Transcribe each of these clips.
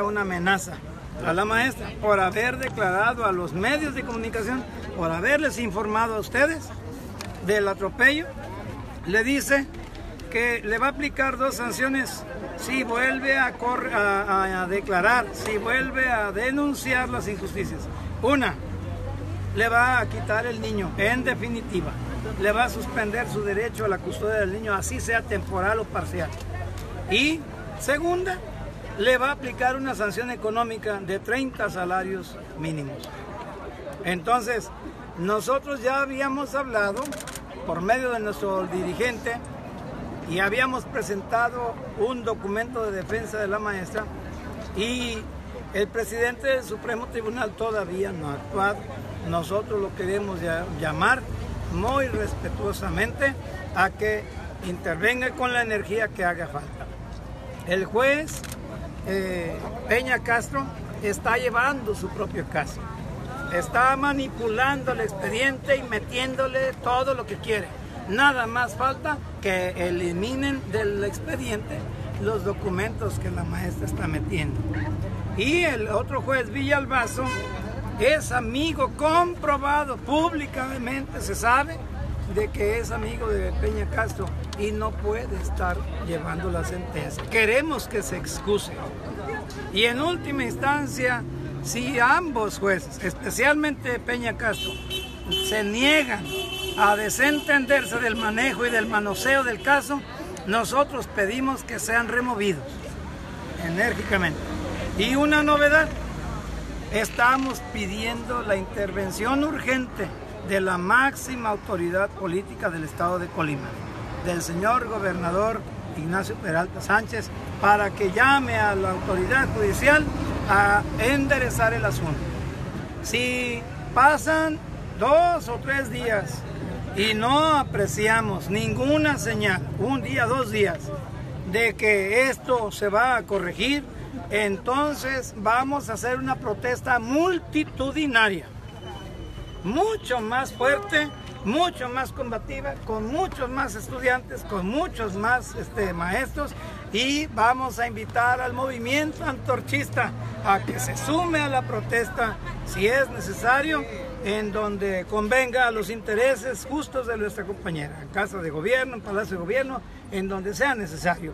una amenaza a la maestra por haber declarado a los medios de comunicación, por haberles informado a ustedes del atropello, le dice que le va a aplicar dos sanciones si vuelve a, a, declarar, si vuelve a denunciar las injusticias. Una, le va a quitar el niño, en definitiva, le va a suspender su derecho a la custodia del niño, así sea temporal o parcial. Y segunda, le va a aplicar una sanción económica de 30 salarios mínimos. Entonces, nosotros ya habíamos hablado por medio de nuestro dirigente y habíamos presentado un documento de defensa de la maestra y el presidente del Supremo Tribunal todavía no ha actuado. Nosotros lo queremos llamar muy respetuosamente a que intervenga con la energía que haga falta. El juez eh, Peña Castro está llevando su propio caso. Está manipulando el expediente y metiéndole todo lo que quiere. Nada más falta que eliminen del expediente los documentos que la maestra está metiendo. Y el otro juez Villalbazo es amigo comprobado públicamente, se sabe, de que es amigo de Peña Castro y no puede estar llevando la sentencia. Queremos que se excuse. Y en última instancia, si ambos jueces, especialmente Peña Castro, se niegan a desentenderse del manejo y del manoseo del caso, nosotros pedimos que sean removidos enérgicamente. Y una novedad, estamos pidiendo la intervención urgente de la máxima autoridad política del estado de Colima, del señor gobernador Ignacio Peralta Sánchez, para que llame a la autoridad judicial a enderezar el asunto. Si pasan dos o tres días y no apreciamos ninguna señal, un día, dos días, de que esto se va a corregir, entonces vamos a hacer una protesta multitudinaria mucho más fuerte, mucho más combativa, con muchos más estudiantes, con muchos más este, maestros y vamos a invitar al movimiento antorchista a que se sume a la protesta si es necesario en donde convenga a los intereses justos de nuestra compañera, en Casa de Gobierno, en Palacio de Gobierno, en donde sea necesario.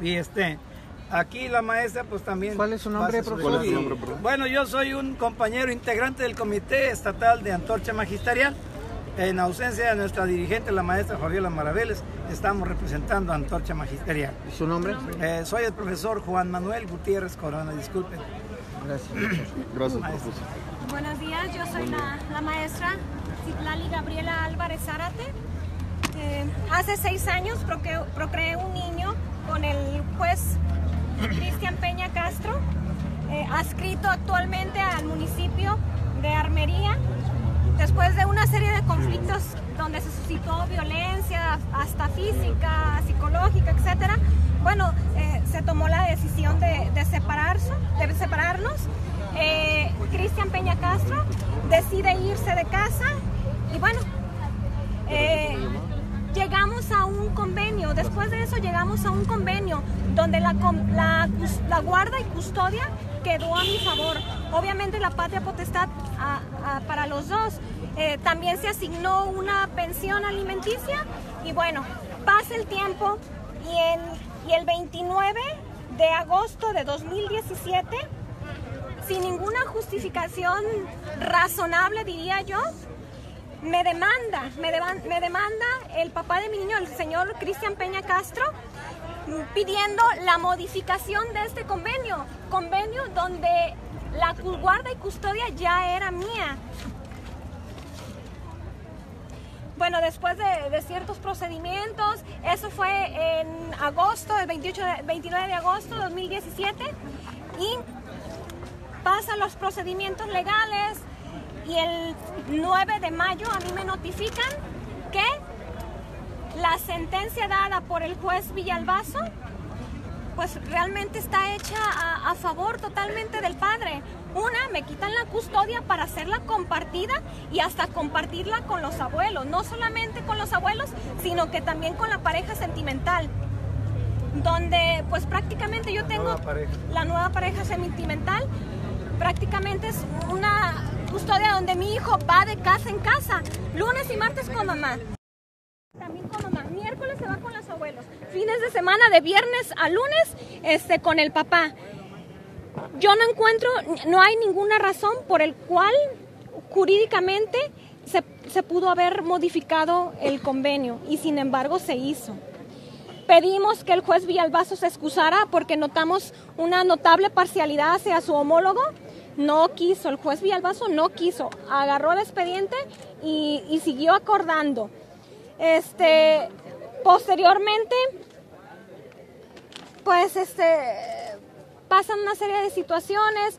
Y este, Aquí la maestra pues también... ¿Cuál es su nombre, profesor? Bueno, yo soy un compañero integrante del Comité Estatal de Antorcha Magisterial. En ausencia de nuestra dirigente, la maestra Fabiola Maraveles, estamos representando a Antorcha Magisterial. ¿Y su nombre? Eh, soy el profesor Juan Manuel Gutiérrez Corona, disculpen. Gracias. Gracias, profesor. Buenos días, yo soy la, maestra Citlali Gabriela Álvarez Zárate. Eh, hace seis años procreé un niño con el juez adscrito actualmente al municipio de Armería, después de una serie de conflictos donde se suscitó violencia, hasta física, psicológica, etcétera. Bueno, eh, se tomó la decisión de, separarse, de separarnos. Eh, Cristian Peña Castro decide irse de casa y bueno, llegamos a un convenio, después de eso llegamos a un convenio donde la, guarda y custodia quedó a mi favor. Obviamente la patria potestad para los dos. Eh, también se asignó una pensión alimenticia y bueno, pasa el tiempo y, el 29 de agosto de 2017, sin ninguna justificación razonable diría yo, me demanda, me, me demanda el papá de mi niño, el señor Cristian Peña Castro, pidiendo la modificación de este convenio, convenio donde la guarda y custodia ya era mía. Bueno, después de, ciertos procedimientos, eso fue en agosto, el 28 29 de agosto de 2017, y pasan los procedimientos legales, y el 9 de mayo a mí me notifican que la sentencia dada por el juez Villalbazo pues realmente está hecha a, favor totalmente del padre. Una, me quitan la custodia para hacerla compartida y hasta compartirla con los abuelos, no solamente con los abuelos, sino que también con la pareja sentimental. donde pues prácticamente yo tengo la nueva pareja sentimental, prácticamente es una custodia donde mi hijo va de casa en casa, lunes y martes con mamá. También con mamá. Miércoles se va con los abuelos. Fines de semana de viernes a lunes este, con el papá. Yo no encuentro, no hay ninguna razón por el cual jurídicamente se, se pudo haber modificado el convenio y sin embargo se hizo. Pedimos que el juez Villalbazo se excusara porque notamos una notable parcialidad hacia su homólogo. No quiso, el juez Villalbazo no quiso. Agarró el expediente y, y siguió acordando. Este, posteriormente, pues este, pasan una serie de situaciones.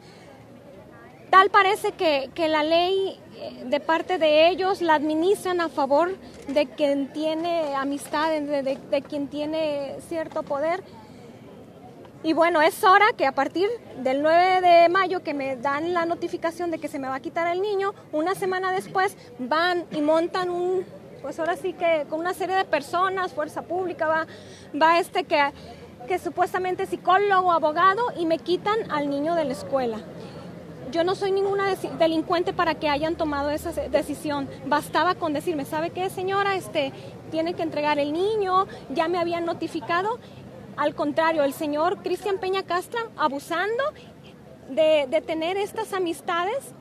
Tal parece que, que la ley eh, de parte de ellos la administran a favor de quien tiene amistad, de, de, de, quien tiene cierto poder. Y bueno, es hora que a partir del 9 de mayo que me dan la notificación de que se me va a quitar el niño, una semana después van y montan un, pues ahora sí que con una serie de personas, fuerza pública, va, va este que, que supuestamente es psicólogo, abogado, y me quitan al niño de la escuela yo no soy ninguna delincuente para que hayan tomado esa decisión. Bastaba con decirme, ¿sabe qué, señora? Este, tiene que entregar el niño, ya me habían notificado. Al contrario, el señor Cristian Peña Castra, abusando de, tener estas amistades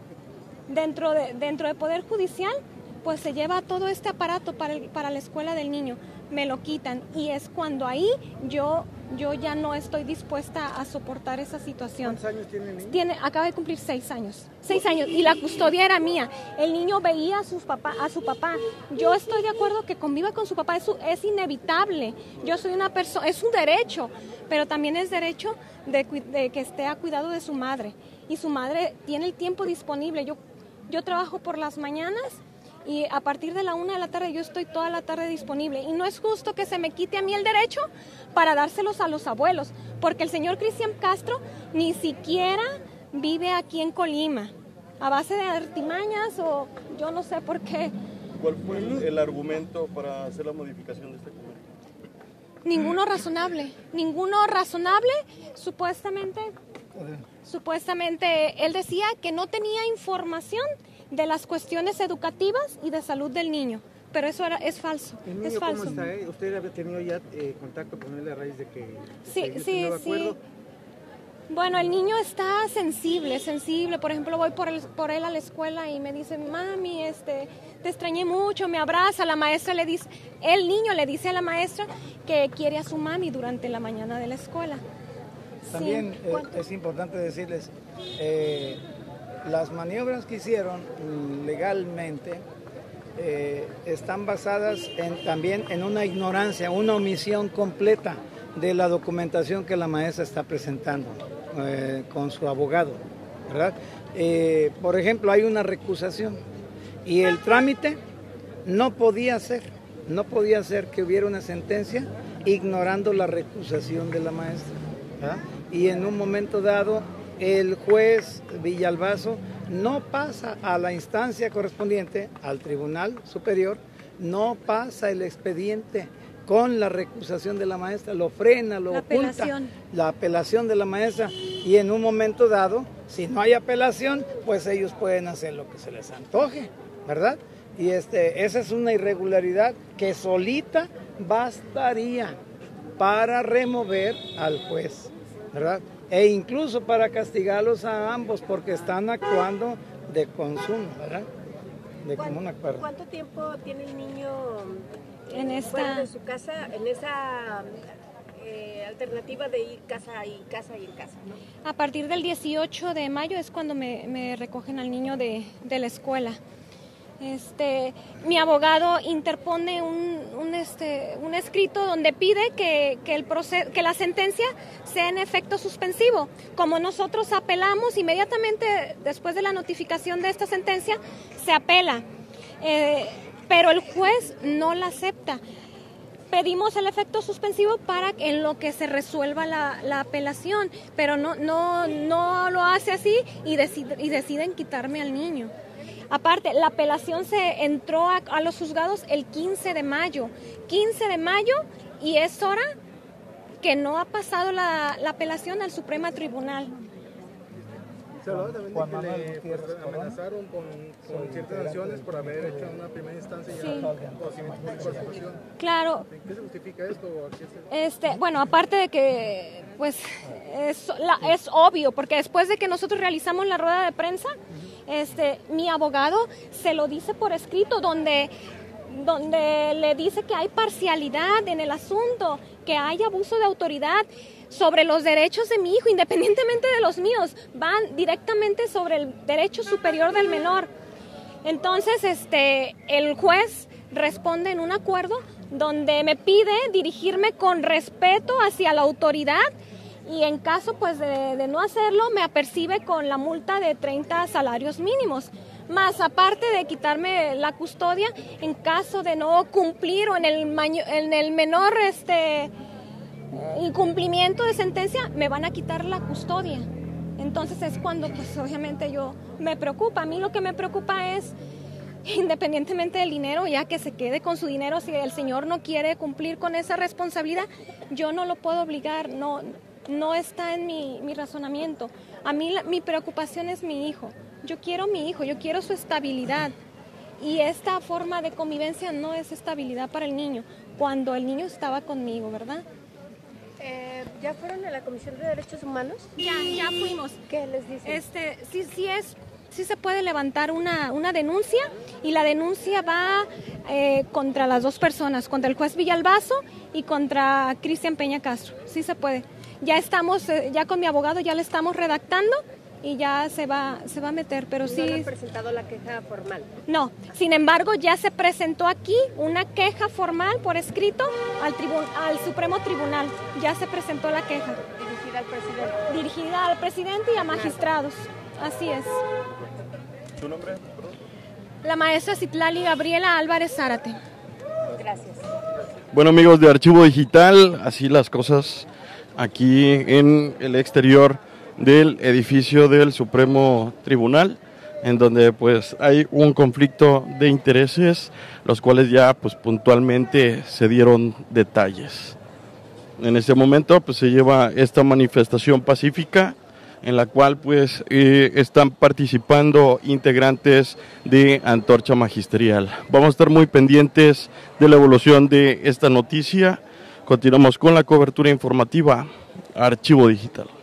dentro de, dentro de Poder Judicial, pues se lleva todo este aparato para, el, para la escuela del niño, me lo quitan y es cuando ahí yo yo ya no estoy dispuesta a soportar esa situación. ¿Cuántos años tiene el niño? Tiene, acaba de cumplir seis años. Seis años. Y la custodia era mía. El niño veía a, sus papá, a su papá. Yo estoy de acuerdo que conviva con su papá. Es, es inevitable. Yo soy una persona, es un derecho. Pero también es derecho de, de, que esté a cuidado de su madre. Y su madre tiene el tiempo disponible. Yo, yo trabajo por las mañanas y a partir de la una de la tarde yo estoy toda la tarde disponible. Y no es justo que se me quite a mí el derecho para dárselos a los abuelos, porque el señor Cristian Castro ni siquiera vive aquí en Colima, a base de artimañas o yo no sé por qué. ¿Cuál fue el, el argumento para hacer la modificación de este convenio? Ninguno razonable, ninguno razonable, supuestamente, supuestamente él decía que no tenía información de las cuestiones educativas y de salud del niño. Pero eso era, es falso. ¿El niño es falso. cómo está? Eh? ¿Usted había tenido ya eh, contacto con él a raíz de que sí, sí, sí. Bueno, el niño está sensible, sensible. Por ejemplo, voy por, el, por él a la escuela y me dice, mami, este, te extrañé mucho, me abraza. La maestra le dice, el niño le dice a la maestra que quiere a su mami durante la mañana de la escuela. También sí. eh, es importante decirles, eh, las maniobras que hicieron legalmente eh, están basadas también en una ignorancia, una omisión completa de la documentación que la maestra está presentando eh, con su abogado. ¿verdad? Eh, por ejemplo, hay una recusación y el trámite no podía ser, no podía ser que hubiera una sentencia ignorando la recusación de la maestra. Y en un momento dado el juez Villalbazo no pasa a la instancia correspondiente, al Tribunal Superior, no pasa el expediente con la recusación de la maestra, lo frena, lo la oculta, apelación. la apelación de la maestra y en un momento dado, si no hay apelación, pues ellos pueden hacer lo que se les antoje, ¿verdad? Y este, esa es una irregularidad que solita bastaría para remover al juez, ¿verdad? E incluso para castigarlos a ambos porque están actuando de consumo, ¿verdad? De común acuerdo. ¿Cuánto tiempo tiene el niño En esta- fuera de su casa en esa eh, alternativa de ir casa y casa y en casa? ¿no? A partir del 18 de mayo es cuando me, me recogen al niño de, de la escuela. Este, mi abogado interpone un, un, este, un escrito donde pide que, que, el que la sentencia sea en efecto suspensivo. Como nosotros apelamos inmediatamente después de la notificación de esta sentencia, se apela. Eh, pero el juez no la acepta. Pedimos el efecto suspensivo para en lo que se resuelva la, la apelación, pero no, no, no lo hace así y, decide- y deciden quitarme al niño. Aparte, la apelación se entró a, a los juzgados el 15 de mayo. 15 de mayo y es hora que no ha pasado la, la apelación al Supremo Tribunal. Se hablaba también de que le pues, amenazaron con, con ciertas sanciones por haber hecho una primera instancia Sí. Claro, Este, bueno, aparte de que, pues, es, la- es obvio, porque después de que nosotros realizamos la rueda de prensa, este, mi abogado se lo dice por escrito, donde, donde le dice que hay parcialidad en el asunto, que hay abuso de autoridad sobre los derechos de mi hijo, independientemente de los míos, van directamente sobre el derecho superior del menor. Entonces, este, el juez responde en un acuerdo donde me pide dirigirme con respeto hacia la autoridad y en caso pues de, no hacerlo me apercibe con la multa de 30 salarios mínimos. Más aparte de quitarme la custodia en caso de no cumplir o en el, en el menor este, incumplimiento de sentencia, me van a quitar la custodia. Entonces es cuando pues obviamente yo me preocupa. A mí lo que me preocupa es independientemente del dinero, ya que se quede con su dinero, si el señor no quiere cumplir con esa responsabilidad, yo no lo puedo obligar, no, no está en mi, mi razonamiento. A mí la- mi preocupación es mi hijo. Yo quiero mi hijo, yo quiero su estabilidad. Y esta forma de convivencia no es estabilidad para el niño, cuando el niño estaba conmigo, ¿verdad? Eh, ¿Ya fueron a la Comisión de Derechos Humanos? Ya, ya fuimos. ¿Qué les dicen? Este, sí, sí es, sí se puede levantar una, una denuncia y la denuncia va eh, contra las dos personas, contra el juez Villalbazo y contra Cristian Peña Castro. Sí se puede. Ya estamos, eh, ya con mi abogado ya le estamos redactando y ya se va, se va a meter, pero No le han sí. presentado la queja formal. No, sin embargo ya se presentó aquí una queja formal por escrito al, tribu- al Supremo Tribunal. Ya se presentó la queja dirigida al presidente. dirigida al presidente y a magistrados. Así es. ¿Su nombre? La maestra Citlali Gabriela Álvarez Zárate. Gracias. Bueno amigos de Archivo Digital, así las cosas aquí en el exterior del edificio del Supremo Tribunal, en donde pues hay un conflicto de intereses, los cuales ya pues puntualmente se dieron detalles. En este momento pues se lleva esta manifestación pacífica en la cual pues eh, están participando integrantes de Antorcha Magisterial. Vamos a estar muy pendientes de la evolución de esta noticia. Continuamos con la cobertura informativa Archivo Digital.